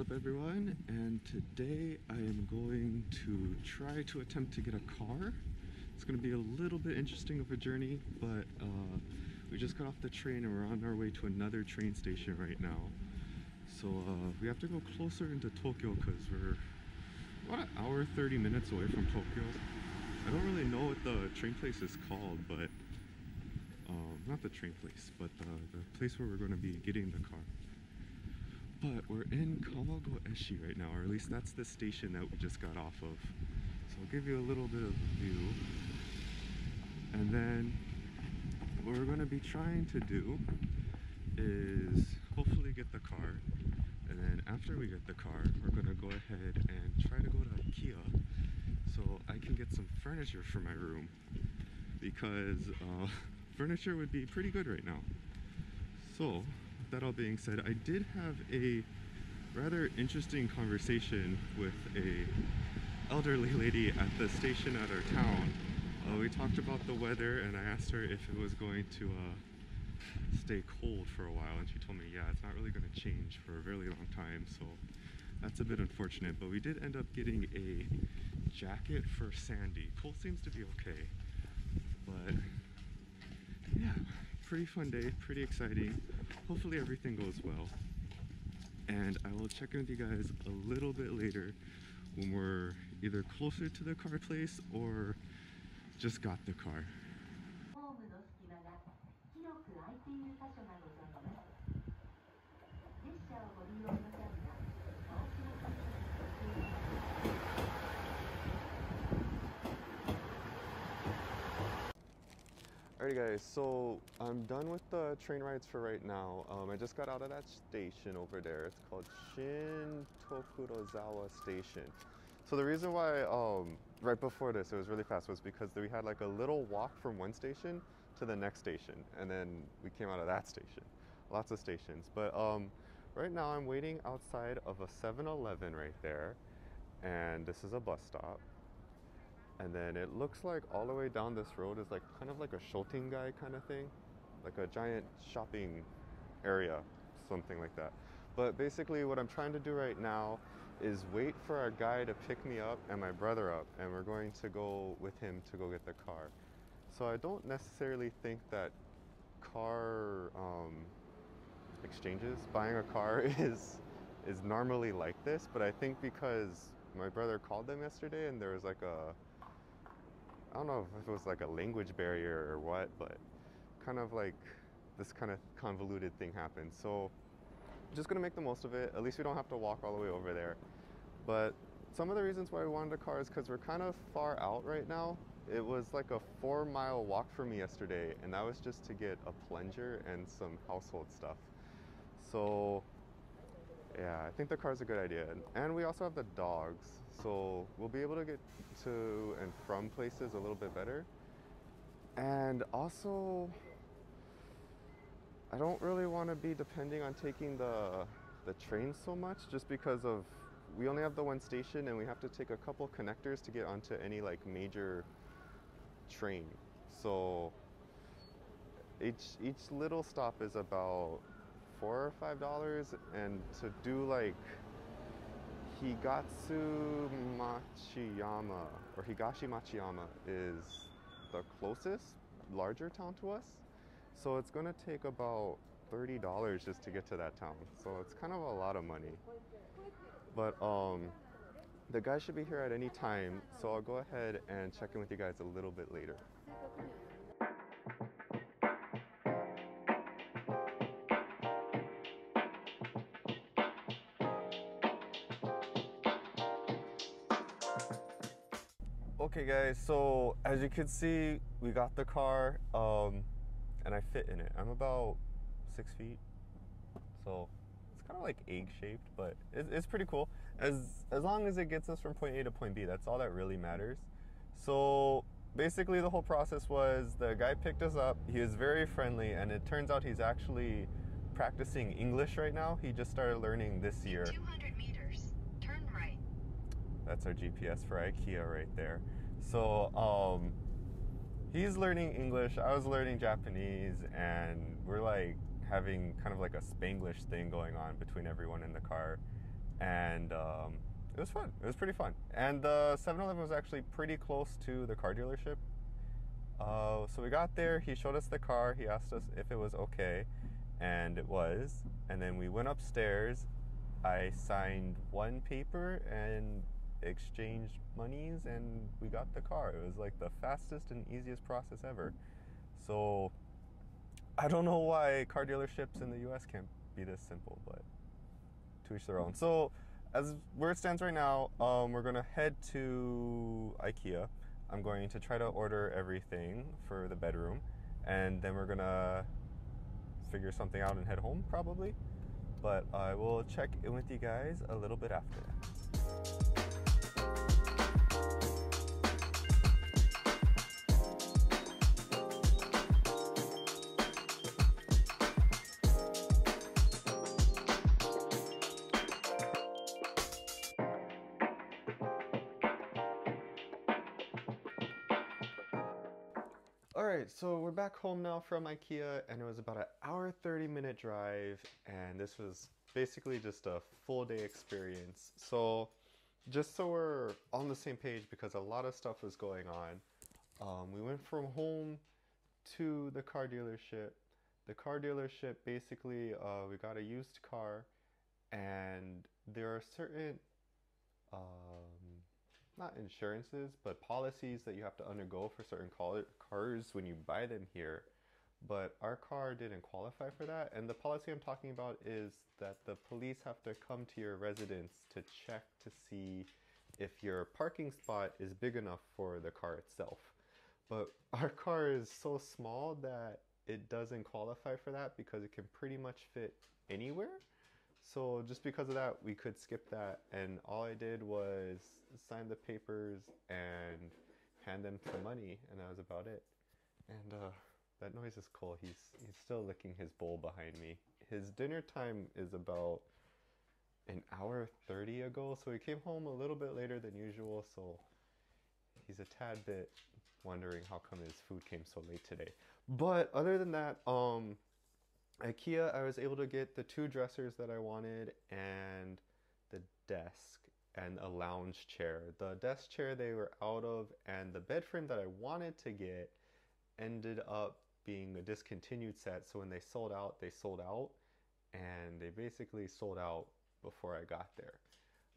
up everyone and today I am going to try to attempt to get a car. It's going to be a little bit interesting of a journey but uh, we just got off the train and we're on our way to another train station right now. So uh, we have to go closer into Tokyo because we're about an hour 30 minutes away from Tokyo. I don't really know what the train place is called but um, not the train place but the, the place where we're going to be getting the car but we're in Kamago Eshi right now, or at least that's the station that we just got off of. So I'll give you a little bit of a view. And then what we're gonna be trying to do is hopefully get the car. And then after we get the car, we're gonna go ahead and try to go to IKEA so I can get some furniture for my room because uh, furniture would be pretty good right now. So that all being said, I did have a rather interesting conversation with a elderly lady at the station at our town. Uh, we talked about the weather and I asked her if it was going to uh, stay cold for a while and she told me yeah it's not really going to change for a really long time so that's a bit unfortunate but we did end up getting a jacket for Sandy. Cold seems to be okay but yeah pretty fun day, pretty exciting. Hopefully everything goes well. And I will check in with you guys a little bit later when we're either closer to the car place or just got the car. Alrighty guys, so I'm done with the train rides for right now. Um, I just got out of that station over there. It's called Shin Tokorozawa Station. So the reason why, um, right before this, it was really fast was because we had like a little walk from one station to the next station. And then we came out of that station. Lots of stations. But um, right now I'm waiting outside of a 7-Eleven right there. And this is a bus stop and then it looks like all the way down this road is like kind of like a Shotengai kind of thing, like a giant shopping area, something like that. But basically, what I'm trying to do right now is wait for our guy to pick me up and my brother up, and we're going to go with him to go get the car. So I don't necessarily think that car um, exchanges, buying a car is is normally like this, but I think because my brother called them yesterday and there was like a I don't know if it was like a language barrier or what, but kind of like this kind of convoluted thing happened. So just gonna make the most of it. At least we don't have to walk all the way over there. But some of the reasons why we wanted a car is because we're kind of far out right now. It was like a four mile walk for me yesterday, and that was just to get a plunger and some household stuff. So yeah, I think the car's a good idea. And we also have the dogs, so we'll be able to get to and from places a little bit better. And also, I don't really want to be depending on taking the the train so much just because of we only have the one station and we have to take a couple connectors to get onto any like major train. So each each little stop is about four or five dollars and to do like Higatsu Machiyama or Higashi Machiyama is the closest larger town to us. So it's gonna take about $30 just to get to that town. So it's kind of a lot of money. But um, the guy should be here at any time. So I'll go ahead and check in with you guys a little bit later. Okay guys, so as you can see, we got the car um, and I fit in it. I'm about six feet, so it's kind of like egg shaped, but it's, it's pretty cool. As, as long as it gets us from point A to point B, that's all that really matters. So basically the whole process was the guy picked us up, he was very friendly, and it turns out he's actually practicing English right now. He just started learning this year. 200 meters, turn right. That's our GPS for IKEA right there. So um, he's learning English, I was learning Japanese, and we're like having kind of like a Spanglish thing going on between everyone in the car. and um, it was fun. It was pretty fun. And the 7-Eleven was actually pretty close to the car dealership. Uh, so we got there. He showed us the car. He asked us if it was okay, and it was. And then we went upstairs. I signed one paper and exchanged monies, and we got the car. It was like the fastest and easiest process ever. So I don't know why car dealerships in the U.S. can't be this simple, but to each their own. So as where it stands right now, um, we're gonna head to IKEA. I'm going to try to order everything for the bedroom, and then we're gonna figure something out and head home probably. But I will check in with you guys a little bit after that. All right, so we're back home now from IKEA, and it was about an hour 30 minute drive, and this was basically just a full day experience. So, just so we're on the same page, because a lot of stuff was going on, um, we went from home to the car dealership. The car dealership basically, uh, we got a used car, and there are certain um, not insurances, but policies that you have to undergo for certain cars when you buy them here. But our car didn't qualify for that. And the policy I'm talking about is that the police have to come to your residence to check to see if your parking spot is big enough for the car itself. But our car is so small that it doesn't qualify for that because it can pretty much fit anywhere. So just because of that, we could skip that. And all I did was sign the papers and hand them some money, and that was about it. And uh, that noise is cool. He's he's still licking his bowl behind me. His dinner time is about an hour thirty ago, so he came home a little bit later than usual. So he's a tad bit wondering how come his food came so late today. But other than that, um, IKEA, I was able to get the two dressers that I wanted and the desk and a lounge chair. The desk chair they were out of, and the bed frame that I wanted to get ended up being a discontinued set. So when they sold out, they sold out, and they basically sold out before I got there,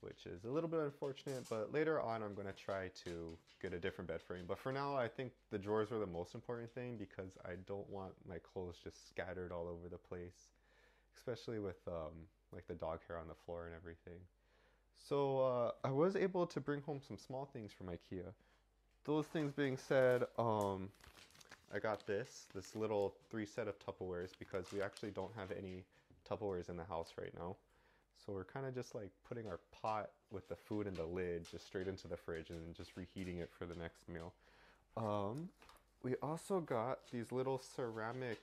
which is a little bit unfortunate. But later on, I'm to try to get a different bed frame. But for now, I think the drawers were the most important thing because I don't want my clothes just scattered all over the place, especially with um, like the dog hair on the floor and everything. So uh, I was able to bring home some small things from IKEA. Those things being said, um, I got this, this little three set of Tupperwares because we actually don't have any Tupperwares in the house right now. So we're kind of just like putting our pot with the food in the lid just straight into the fridge and just reheating it for the next meal. Um, we also got these little ceramic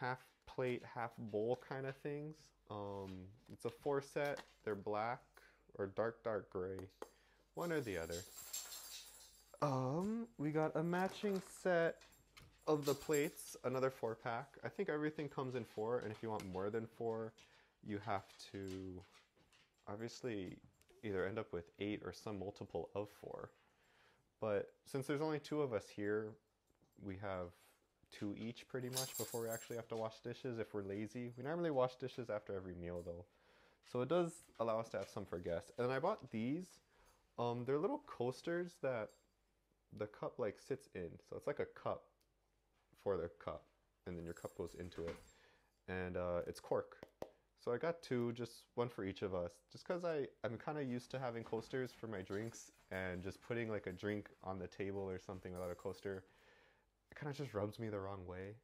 half plate, half bowl kind of things. Um, it's a four set. They're black or dark, dark gray, one or the other. Um, we got a matching set of the plates, another four pack. I think everything comes in four, and if you want more than four, you have to obviously either end up with eight or some multiple of four. But since there's only two of us here, we have two each pretty much before we actually have to wash dishes if we're lazy. We normally wash dishes after every meal though. So it does allow us to have some for guests. And I bought these. Um, they're little coasters that the cup like sits in. So it's like a cup for the cup, and then your cup goes into it. And uh, it's cork. So I got two, just one for each of us, just because I'm kind of used to having coasters for my drinks, and just putting like a drink on the table or something without a coaster, it kind of just rubs me the wrong way.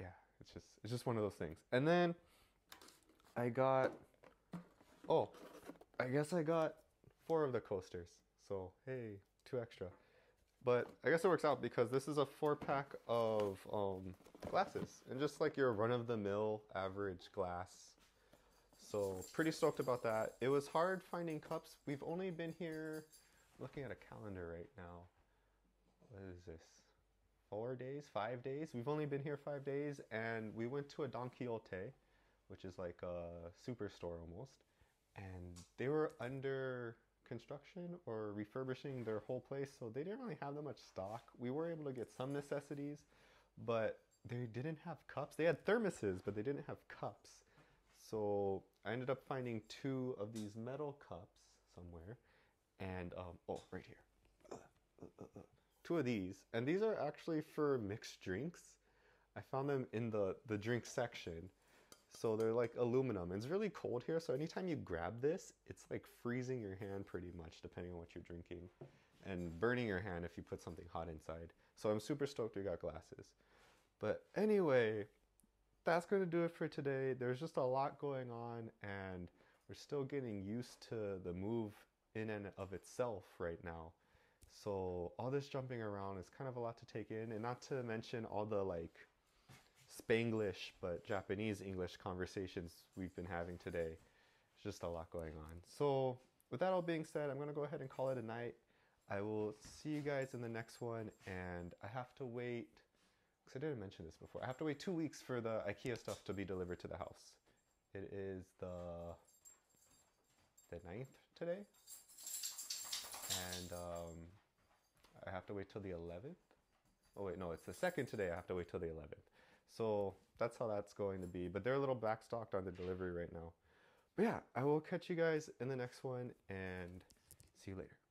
Yeah, it's just it's just one of those things. And then I got oh, I guess I got four of the coasters. So hey, two extra. But I guess it works out because this is a four pack of um, glasses and just like your run of the mill average glass. So pretty stoked about that. It was hard finding cups. We've only been here looking at a calendar right now. What is this? Four days, five days? We've only been here five days and we went to a Don Quijote, which is like a superstore almost. and they were under construction or refurbishing their whole place, so they didn't really have that much stock. We were able to get some necessities, but they didn't have cups. They had thermoses, but they didn't have cups. So I ended up finding two of these metal cups somewhere, and um, oh, right here, two of these, and these are actually for mixed drinks. I found them in the the drink section. So they're like aluminum. It's really cold here, so anytime you grab this, it's like freezing your hand pretty much, depending on what you're drinking, and burning your hand if you put something hot inside. So I'm super stoked we got glasses. But anyway, that's going to do it for today. There's just a lot going on, and we're still getting used to the move in and of itself right now. So all this jumping around is kind of a lot to take in, and not to mention all the like Spanglish but Japanese English conversations we've been having today. It's just a lot going on. So, with that all being said, I'm going to go ahead and call it a night. I will see you guys in the next one, and I have to wait because I didn't mention this before. I have to wait two weeks for the IKEA stuff to be delivered to the house. It is the the 9th today, and um, I have to wait till the 11th. Oh wait, no, it's the second today. I have to wait till the 11th. So that's how that's going to be. But they're a little backstocked on the delivery right now. But yeah, I will catch you guys in the next one and see you later.